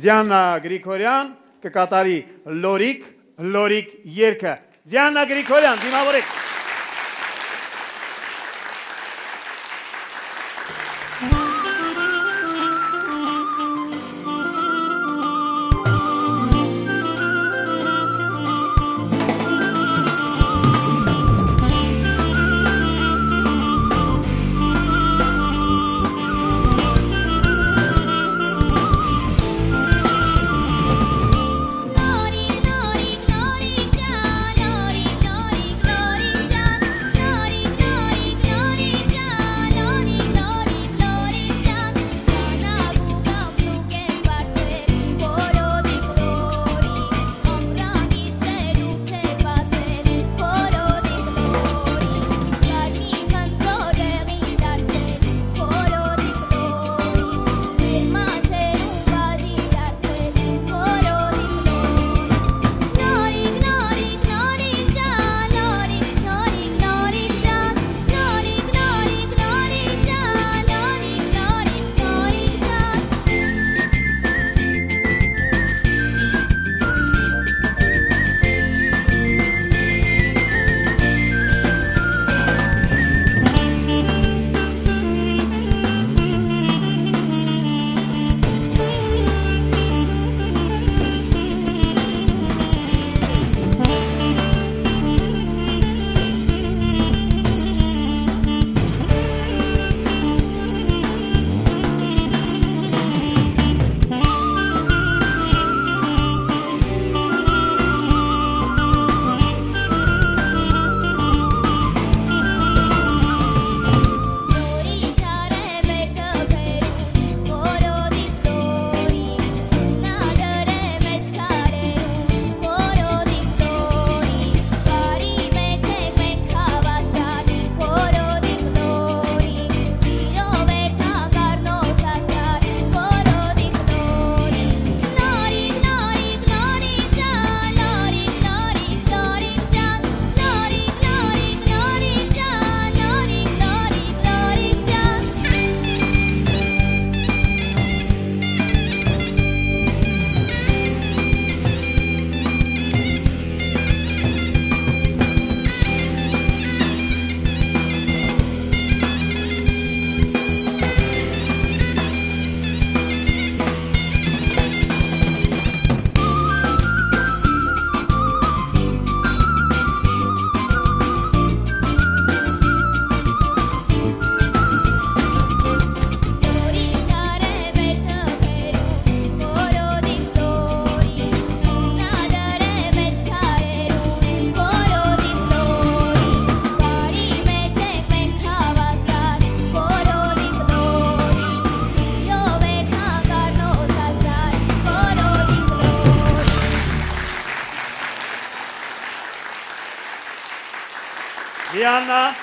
Դիանա Գրիգորյան կկատարի Լորիկ, Լորիկ երգը։ Դիանա Գրիգորյան, դիմավորեք։ Diana